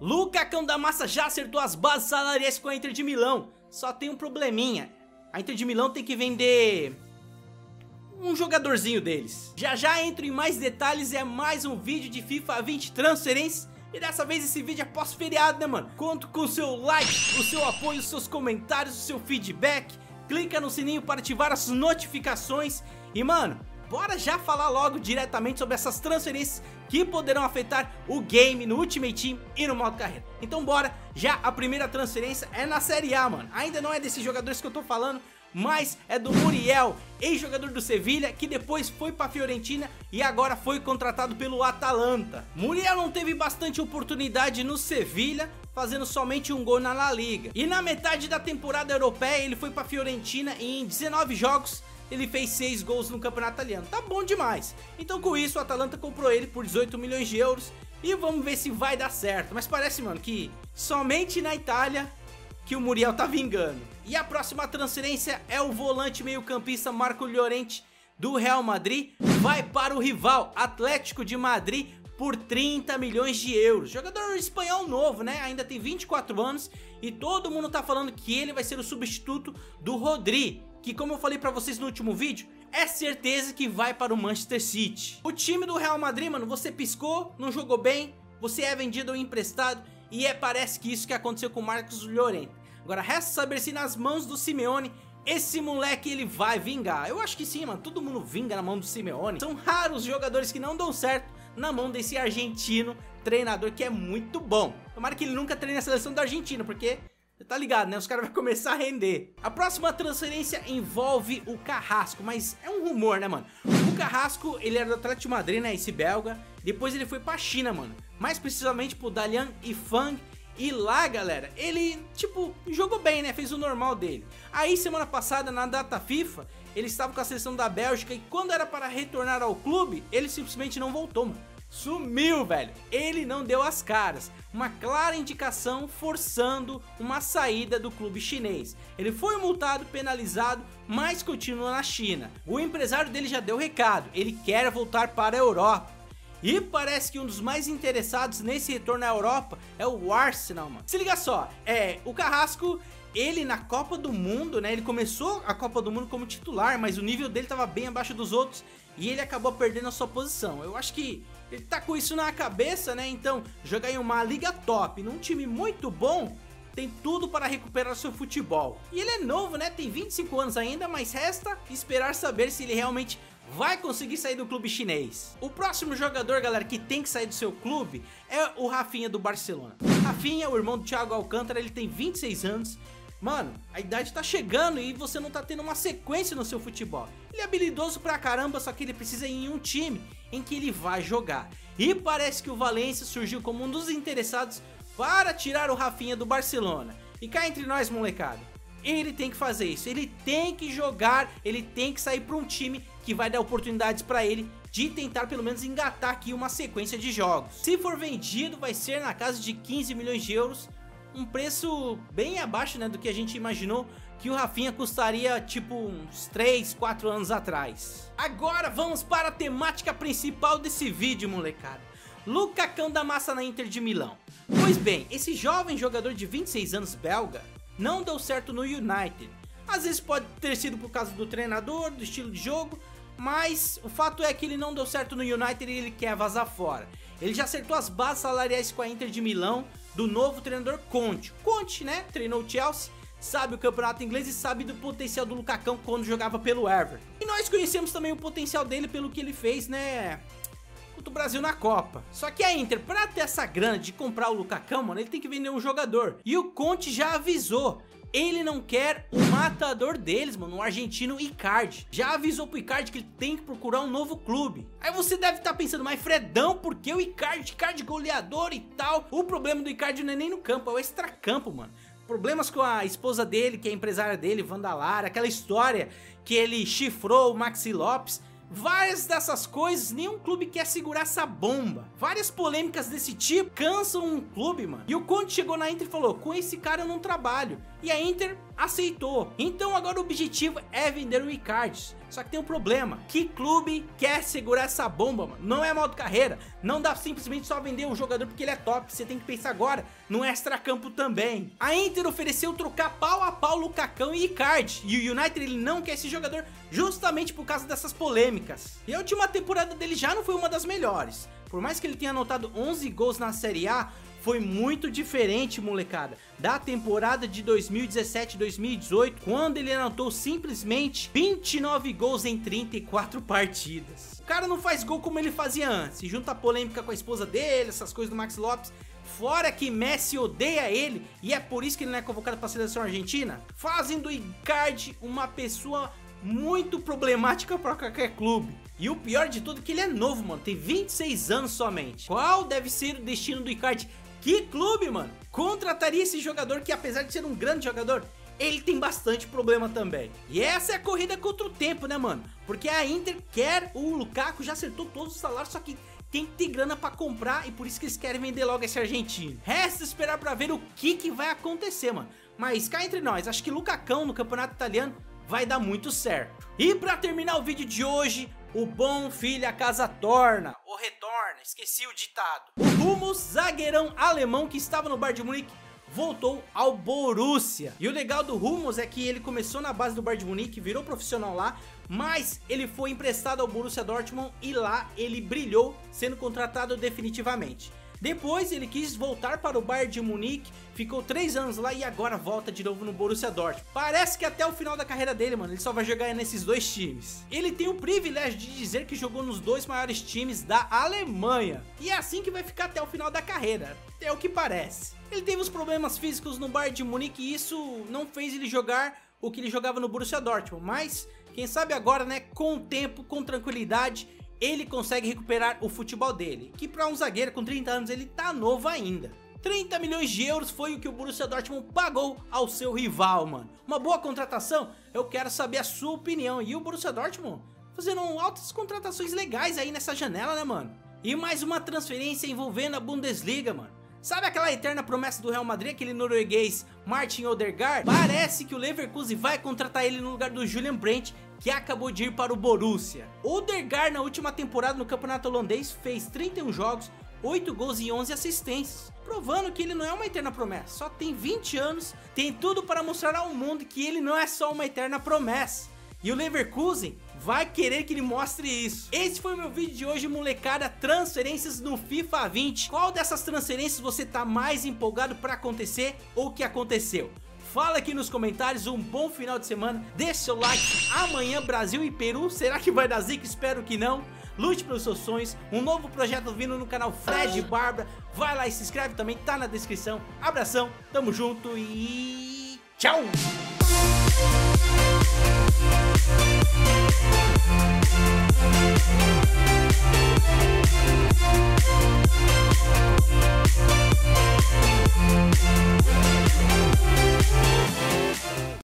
Luca Cão da Massa já acertou as bases salariais com a Inter de Milão. Só tem um probleminha. A Inter de Milão tem que vender um jogadorzinho deles. Já já entro em mais detalhes é mais um vídeo de FIFA 20 transferências. E dessa vez esse vídeo é pós-feriado, né, mano? Conto com o seu like, o seu apoio, os seus comentários, o seu feedback. Clica no sininho para ativar as notificações. E, mano, bora já falar logo diretamente sobre essas transferências que poderão afetar o game no Ultimate Team e no modo carreira. Então bora, já a primeira transferência é na Série A, mano. Ainda não é desses jogadores que eu tô falando, mas é do Muriel, ex-jogador do Sevilha, que depois foi para Fiorentina e agora foi contratado pelo Atalanta. Muriel não teve bastante oportunidade no Sevilha, fazendo somente um gol na La Liga. E na metade da temporada europeia ele foi para Fiorentina e em 19 jogos ele fez 6 gols no campeonato italiano. Tá bom demais. Então com isso o Atalanta comprou ele por 18 milhões de euros e vamos ver se vai dar certo. Mas parece, mano, que somente na Itália que o Muriel tá vingando. E a próxima transferência é o volante meio-campista Marco Llorente do Real Madrid, vai para o rival Atlético de Madrid por 30 milhões de euros. Jogador espanhol novo, né? Ainda tem 24 anos e todo mundo tá falando que ele vai ser o substituto do Rodri, que como eu falei para vocês no último vídeo, é certeza que vai para o Manchester City. O time do Real Madrid, mano, você piscou, não jogou bem, você é vendido ou emprestado e é, parece que isso que aconteceu com o Marcos Llorente. Agora resta saber se nas mãos do Simeone esse moleque ele vai vingar. Eu acho que sim, mano. Todo mundo vinga na mão do Simeone. São raros os jogadores que não dão certo na mão desse argentino treinador que é muito bom. Tomara que ele nunca treine a seleção da Argentina, porque tá ligado, né? Os caras vão começar a render. A próxima transferência envolve o Carrasco, mas é um rumor, né, mano? O Carrasco, ele era do Atlético de Madrid, né? Esse belga. Depois ele foi pra China, mano. Mais precisamente pro Dalian Ifang e lá, galera, ele, tipo, jogou bem, né? Fez o normal dele. Aí, semana passada, na data FIFA, ele estava com a seleção da Bélgica e quando era para retornar ao clube, ele simplesmente não voltou, mano. Sumiu, velho. Ele não deu as caras. Uma clara indicação forçando uma saída do clube chinês. Ele foi multado, penalizado, mas continua na China. O empresário dele já deu recado. Ele quer voltar para a Europa. E parece que um dos mais interessados nesse retorno à Europa é o Arsenal, mano. Se liga só, é, o Carrasco, ele na Copa do Mundo, né, ele começou a Copa do Mundo como titular, mas o nível dele tava bem abaixo dos outros e ele acabou perdendo a sua posição. Eu acho que ele tá com isso na cabeça, né, então jogar em uma liga top, num time muito bom, tem tudo para recuperar seu futebol. E ele é novo, né? Tem 25 anos ainda, mas resta esperar saber se ele realmente vai conseguir sair do clube chinês. O próximo jogador, galera, que tem que sair do seu clube é o Rafinha do Barcelona. Rafinha, o irmão do Thiago Alcântara, ele tem 26 anos. Mano, a idade tá chegando e você não tá tendo uma sequência no seu futebol. Ele é habilidoso pra caramba, só que ele precisa ir em um time em que ele vai jogar. E parece que o Valência surgiu como um dos interessados para tirar o Rafinha do Barcelona. E cá entre nós, molecada, ele tem que fazer isso, ele tem que jogar, ele tem que sair para um time que vai dar oportunidades para ele de tentar pelo menos engatar aqui uma sequência de jogos. Se for vendido, vai ser na casa de 15 milhões de euros, um preço bem abaixo né, do que a gente imaginou que o Rafinha custaria tipo uns 3, 4 anos atrás. Agora vamos para a temática principal desse vídeo, molecada. Luca Cão da Massa na Inter de Milão. Pois bem, esse jovem jogador de 26 anos belga não deu certo no United. Às vezes pode ter sido por causa do treinador, do estilo de jogo, mas o fato é que ele não deu certo no United e ele quer vazar fora. Ele já acertou as bases salariais com a Inter de Milão do novo treinador Conte. Conte, né? Treinou o Chelsea, sabe o campeonato inglês e sabe do potencial do Lucacão quando jogava pelo Everton. E nós conhecemos também o potencial dele pelo que ele fez, né? Contra o Brasil na Copa. Só que a Inter, pra ter essa grana de comprar o Lucacão, mano, ele tem que vender um jogador. E o Conte já avisou ele não quer o matador deles, mano, o argentino Icardi. Já avisou pro Icardi que ele tem que procurar um novo clube. Aí você deve estar tá pensando, mas Fredão, por que o Icardi? Icardi goleador e tal. O problema do Icardi não é nem no campo, é o extracampo, mano. Problemas com a esposa dele, que é empresária dele, Vandalara, aquela história que ele chifrou o Maxi Lopes. Várias dessas coisas, nenhum clube quer segurar essa bomba. Várias polêmicas desse tipo cansam um clube, mano. E o Conte chegou na Inter e falou: com esse cara eu não trabalho. E a Inter aceitou. Então agora o objetivo é vender o Icardi. Só que tem um problema. Que clube quer segurar essa bomba, mano? Não é modo carreira. Não dá simplesmente só vender um jogador porque ele é top. Você tem que pensar agora no extra-campo também. A Inter ofereceu trocar pau a pau Lucacão e Icardi. E o United ele não quer esse jogador justamente por causa dessas polêmicas. E a última temporada dele já não foi uma das melhores. Por mais que ele tenha anotado 11 gols na Série A, foi muito diferente, molecada, da temporada de 2017-2018, quando ele anotou simplesmente 29 gols em 34 partidas. O cara não faz gol como ele fazia antes, junta a polêmica com a esposa dele, essas coisas do Max Lopes, Fora que Messi odeia ele e é por isso que ele não é convocado para a seleção argentina, fazem do Icardi uma pessoa muito problemática para qualquer clube. E o pior de tudo é que ele é novo, mano, tem 26 anos somente. Qual deve ser o destino do Icardi que clube, mano, contrataria esse jogador que apesar de ser um grande jogador, ele tem bastante problema também. E essa é a corrida contra o tempo, né, mano? Porque a Inter quer o Lukaku, já acertou todos os salários, só que tem que ter grana pra comprar e por isso que eles querem vender logo esse argentino. Resta esperar pra ver o que, que vai acontecer, mano. Mas cá entre nós, acho que Lucacão no campeonato italiano vai dar muito certo. E pra terminar o vídeo de hoje, o bom filho a casa torna, ou retorna, esqueci o ditado. O Rumos, zagueirão alemão que estava no Bayern de Munique, voltou ao Borussia. E o legal do Rumos é que ele começou na base do Bayern de Munique, virou profissional lá, mas ele foi emprestado ao Borussia Dortmund e lá ele brilhou, sendo contratado definitivamente. Depois ele quis voltar para o Bayern de Munique, ficou 3 anos lá e agora volta de novo no Borussia Dortmund. Parece que até o final da carreira dele, mano, ele só vai jogar nesses dois times. Ele tem o privilégio de dizer que jogou nos dois maiores times da Alemanha. E é assim que vai ficar até o final da carreira, é o que parece. Ele teve uns problemas físicos no Bayern de Munique e isso não fez ele jogar o que ele jogava no Borussia Dortmund, mas quem sabe agora, né, com o tempo, com tranquilidade, ele consegue recuperar o futebol dele, que para um zagueiro com 30 anos ele tá novo ainda. 30 milhões de euros foi o que o Borussia Dortmund pagou ao seu rival, mano. Uma boa contratação? Eu quero saber a sua opinião. E o Borussia Dortmund fazendo altas contratações legais aí nessa janela, né, mano? E mais uma transferência envolvendo a Bundesliga, mano. Sabe aquela eterna promessa do Real Madrid, aquele norueguês Martin Odegaard? Parece que o Leverkusen vai contratar ele no lugar do Julian Brandt, que acabou de ir para o Borussia. Odegaard na última temporada no campeonato holandês fez 31 jogos, 8 gols e 11 assistências, provando que ele não é uma eterna promessa, só tem 20 anos, tem tudo para mostrar ao mundo que ele não é só uma eterna promessa. E o Leverkusen vai querer que ele mostre isso. Esse foi o meu vídeo de hoje, molecada, transferências no FIFA 20. Qual dessas transferências você tá mais empolgado para acontecer ou que aconteceu? Fala aqui nos comentários, um bom final de semana. Deixe seu like. Amanhã Brasil e Peru, será que vai dar zica? Espero que não. Lute pelos seus sonhos, um novo projeto vindo no canal Fred e Bárbara. Vai lá e se inscreve também, tá na descrição. Abração, tamo junto e tchau!